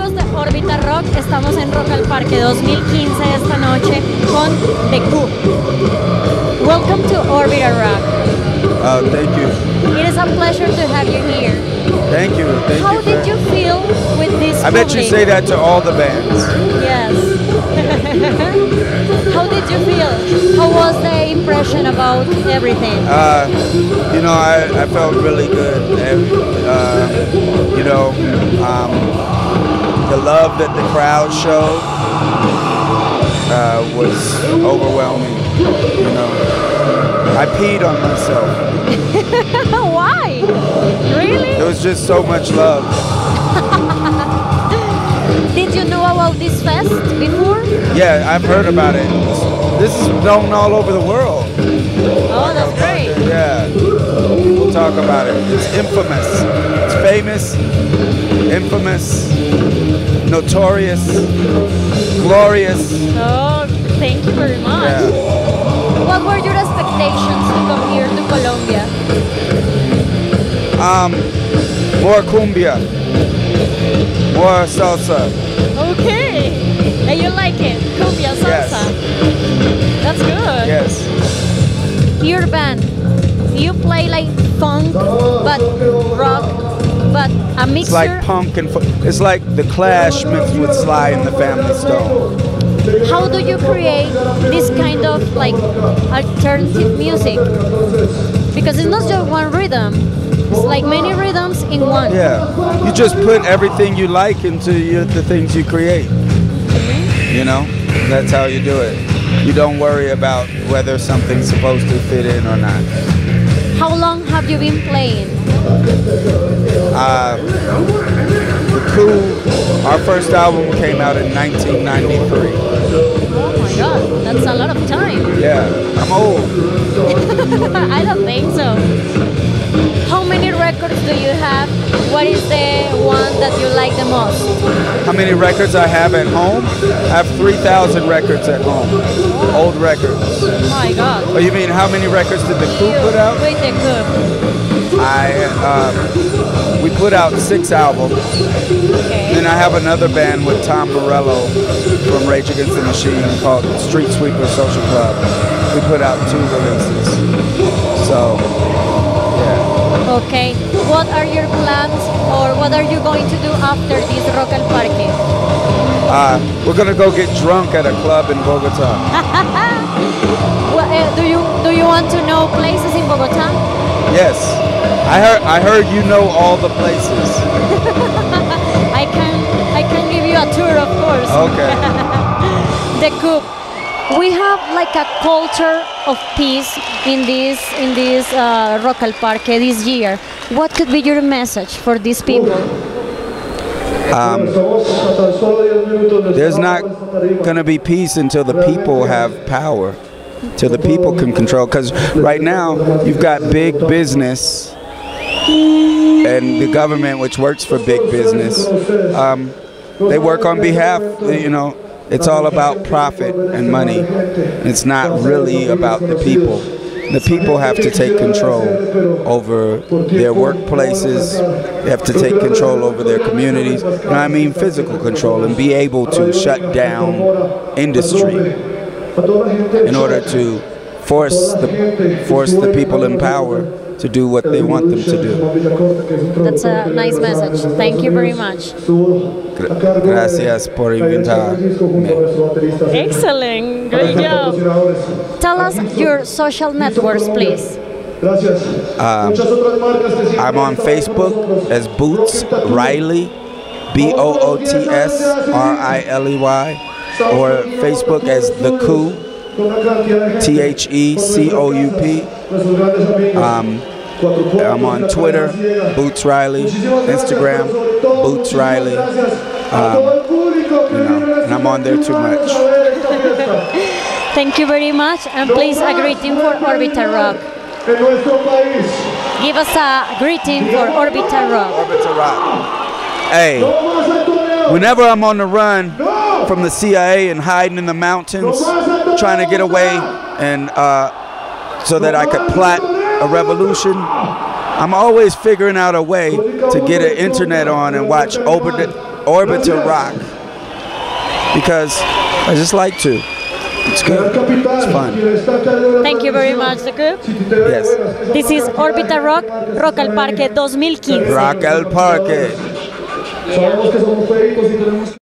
amigos de Orbita Rock, estamos en Rock al Parque 2015 esta noche con The Coup. Welcome to Orbita Rock. Uh, thank you. It is a pleasure to have you here. Thank you. Thank How you. did you feel with this I bet you say that to all the bands. Yes. How did you feel? How was the impression about everything? Uh, you know, I, I felt really good. And, uh, the love that the crowd showed uh, was overwhelming. You know, I peed on myself. Why? Really? There was just so much love. Did you know about this fest before? Yeah, I've heard about it. This is known all over the world. Oh, that's great. Yeah, we'll talk about it. It's infamous. It's famous, infamous, notorious, glorious. Oh, thank you very much. Yeah. What were your expectations to come here to Colombia? Um, more cumbia, more salsa. Okay. And you like it? Cumbia salsa. Yes. That's good. Yes. Your band, you play like funk, but rock, but a It's like punk and it's like the Clash mixed with Sly and the Family Stone. How do you create this kind of like alternative music? Because it's not just one rhythm. It's like many rhythms in one. Yeah, you just put everything you like into your, the things you create. Mm-hmm. You know, that's how you do it. You don't worry about whether something's supposed to fit in or not. How long have you been playing? Uh, the Coup, our first album came out in 1993. Oh my god, that's a lot of time. Yeah, I'm old. I don't think so. How many records do you have? What is the one that you like the most? How many records I have at home? I have 3,000 records at home. Old records. Oh my god. Oh, you mean how many records did the Coup put out? With the group. I um, we put out six albums. Okay. Then I have another band with Tom Morello from Rage Against the Machine called Street Sweeper Social Club. We put out two releases. So, yeah. Okay. What are your plans or what are you going to do after this Rock al Parque? Uh, we're gonna go get drunk at a club in Bogota. want to know places in Bogota? Yes. I heard I heard you know all the places. I can I can give you a tour, of course. Okay. the coup. We have like a culture of peace in this in this uh, Rock Parque this year. What could be your message for these people? Um, there's not gonna be peace until the people have power, till the people can control. Because right now you've got big business and the government, which works for big business. Um, they work on behalf, you know. It's all about profit and money. It's not really about the people. The people have to take control over their workplaces. They have to take control over their communities. And I mean physical control and be able to shut down industry in order to force the force the people in power to do what they want them to do. That's a nice message. Thank you very much. Gra- Gracias por invitarme. Excellent. Great job. Tell us your social networks, please. Um, I'm on Facebook as Boots Riley, B O O T S R I L E Y, or Facebook as The Coup, T H E C O U P. Um, I'm on Twitter, Boots Riley, Instagram, Boots Riley. Um, you know, and I'm on there too much. Thank you very much, and please a greeting for Orbital Rock. Give us a greeting for Orbital Rock. Orbital Rock. Hey, whenever I'm on the run from the CIA and hiding in the mountains, trying to get away, and uh, so that I could plot a revolution, I'm always figuring out a way to get an internet on and watch Orbit- Orbiter Rock because I just like to. It's good. It's fun. Thank you very much, The Coop. Yes. This is Orbita Rock, Rock al Parque 2015. Rock al Parque. Sabemos